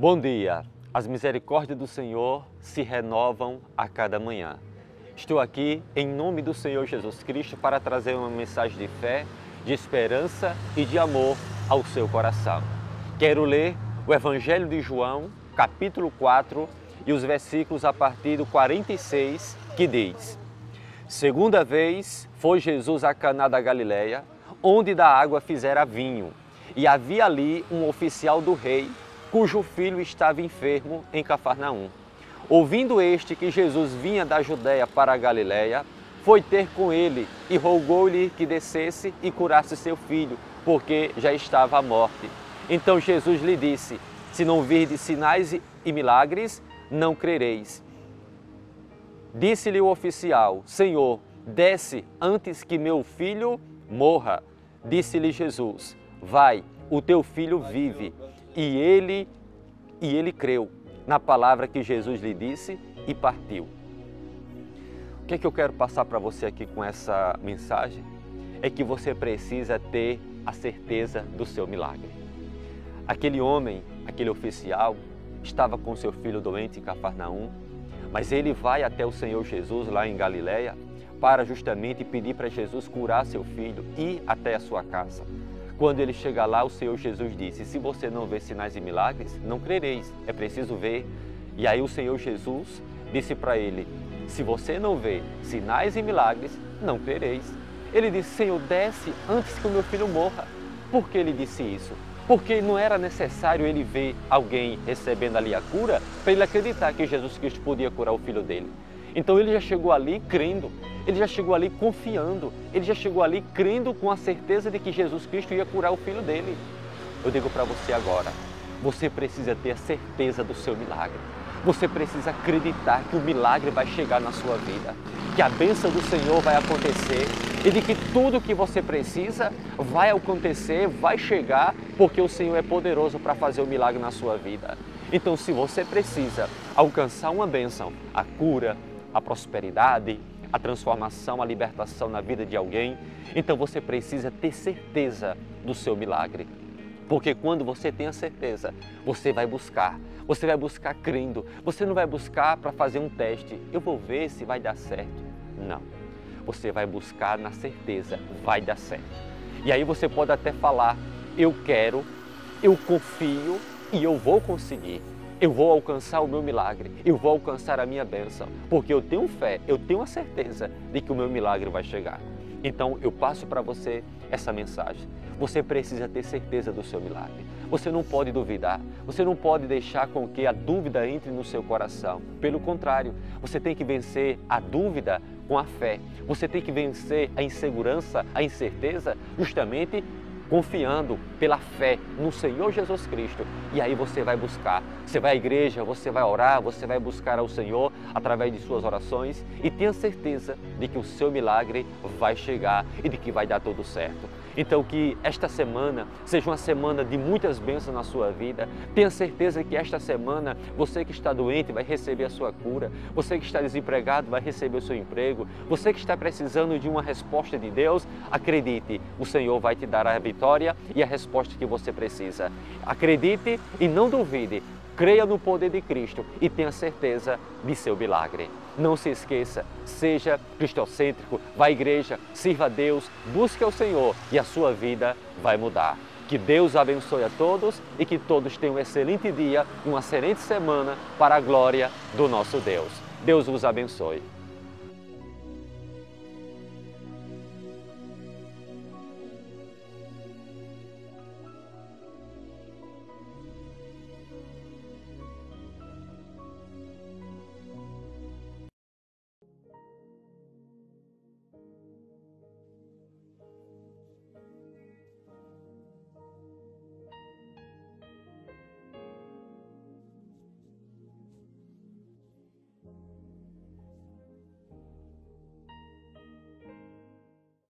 Bom dia. As misericórdias do Senhor se renovam a cada manhã. Estou aqui em nome do Senhor Jesus Cristo para trazer uma mensagem de fé, de esperança e de amor ao seu coração. Quero ler o Evangelho de João, capítulo 4, e os versículos a partir do 46, que diz: Segunda vez foi Jesus a Caná da Galileia, onde da água fizera vinho, e havia ali um oficial do rei cujo filho estava enfermo em Cafarnaum. Ouvindo este que Jesus vinha da Judéia para a Galiléia, foi ter com ele e rogou-lhe que descesse e curasse seu filho, porque já estava à morte. Então Jesus lhe disse: Se não virdes sinais e milagres, não crereis. Disse-lhe o oficial: Senhor, desce antes que meu filho morra. Disse-lhe Jesus: Vai, o teu filho vive. E ele e ele creu na palavra que Jesus lhe disse e partiu. O que é que eu quero passar para você aqui com essa mensagem? É que você precisa ter a certeza do seu milagre. Aquele homem, aquele oficial, estava com seu filho doente em Cafarnaum, mas ele vai até o Senhor Jesus lá em Galiléia para justamente pedir para Jesus curar seu filho e até a sua casa. Quando ele chega lá, o Senhor Jesus disse: Se você não vê sinais e milagres, não crereis. É preciso ver. E aí o Senhor Jesus disse para ele: Se você não vê sinais e milagres, não crereis. Ele disse: Senhor, desce antes que o meu filho morra. Por que ele disse isso? Porque não era necessário ele ver alguém recebendo ali a cura para ele acreditar que Jesus Cristo podia curar o filho dele. Então ele já chegou ali crendo, ele já chegou ali confiando, ele já chegou ali crendo com a certeza de que Jesus Cristo ia curar o filho dele. Eu digo para você agora, você precisa ter a certeza do seu milagre. Você precisa acreditar que o milagre vai chegar na sua vida, que a bênção do Senhor vai acontecer e de que tudo que você precisa vai acontecer, vai chegar, porque o Senhor é poderoso para fazer o milagre na sua vida. Então, se você precisa alcançar uma bênção, a cura, a prosperidade, a transformação, a libertação na vida de alguém, então você precisa ter certeza do seu milagre. Porque quando você tem a certeza, você vai buscar. Você vai buscar crendo. Você não vai buscar para fazer um teste. Eu vou ver se vai dar certo. Não. Você vai buscar na certeza, vai dar certo. E aí você pode até falar: eu quero, eu confio e eu vou conseguir eu vou alcançar o meu milagre, eu vou alcançar a minha bênção, porque eu tenho fé, eu tenho a certeza de que o meu milagre vai chegar. Então eu passo para você essa mensagem. Você precisa ter certeza do seu milagre. Você não pode duvidar. Você não pode deixar com que a dúvida entre no seu coração. Pelo contrário, você tem que vencer a dúvida com a fé. Você tem que vencer a insegurança, a incerteza, justamente confiando pela fé no Senhor Jesus Cristo. E aí você vai buscar. Você vai à igreja, você vai orar, você vai buscar ao Senhor através de suas orações e tenha certeza de que o seu milagre vai chegar e de que vai dar tudo certo. Então, que esta semana seja uma semana de muitas bênçãos na sua vida. Tenha certeza que esta semana você que está doente vai receber a sua cura, você que está desempregado vai receber o seu emprego, você que está precisando de uma resposta de Deus, acredite, o Senhor vai te dar a vitória e a resposta que você precisa. Acredite e não duvide, creia no poder de Cristo e tenha certeza de seu milagre. Não se esqueça, seja cristocêntrico, vá à igreja, sirva a Deus, busque ao Senhor e a sua vida vai mudar. Que Deus abençoe a todos e que todos tenham um excelente dia uma excelente semana para a glória do nosso Deus. Deus os abençoe.